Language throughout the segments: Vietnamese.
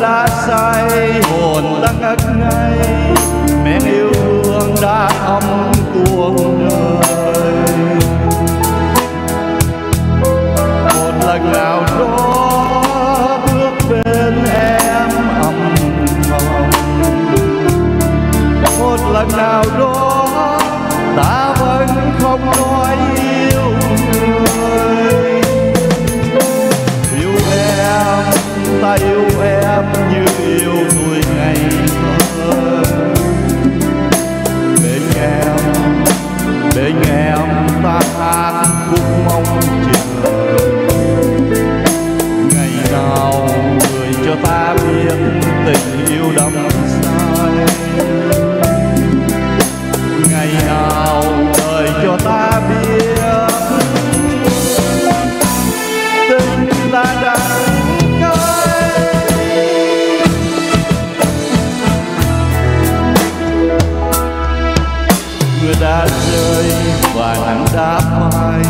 đã say hồn ta ngất ngây. Mẹ yêu thương đã âm cuộc đời một lần nào đó bước bên em âm thầm một lần nào đó ta vẫn không nói yêu người. Yêu em, ta yêu em như nắng đã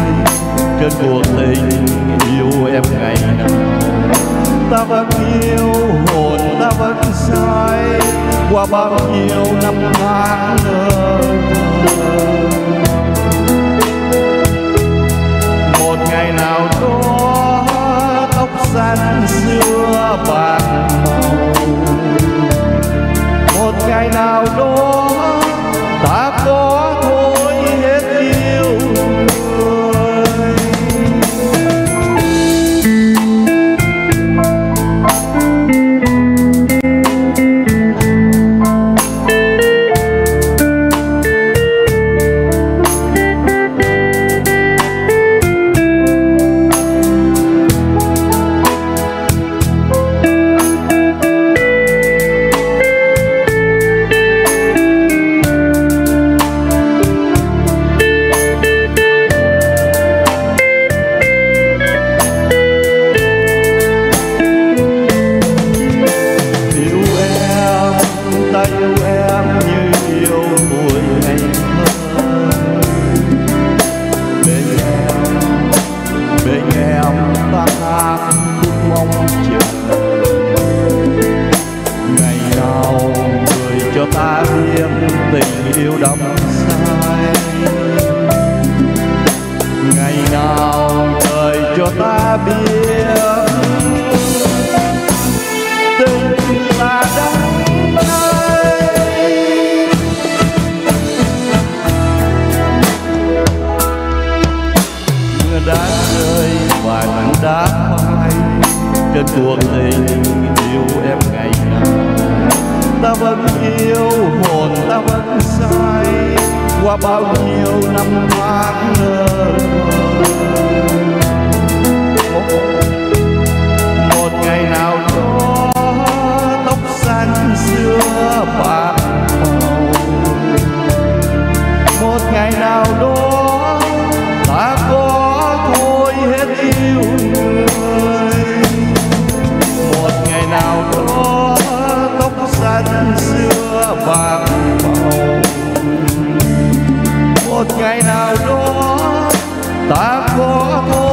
trên cuộc tình yêu em ngày nào? Ta vẫn yêu hồn, ta vẫn say. Qua bao nhiêu năm tháng thơ một ngày nào đó, tóc xanh yêu đắm say. Ngày nào trời cho ta biết tình là đắng cay mưa đã rơi và nắng đã phai. Trên cuộc tình yêu em ngày nào? Ta vẫn yêu hồn ta vẫn say. Qua bao nhiêu năm tháng có ta có thôi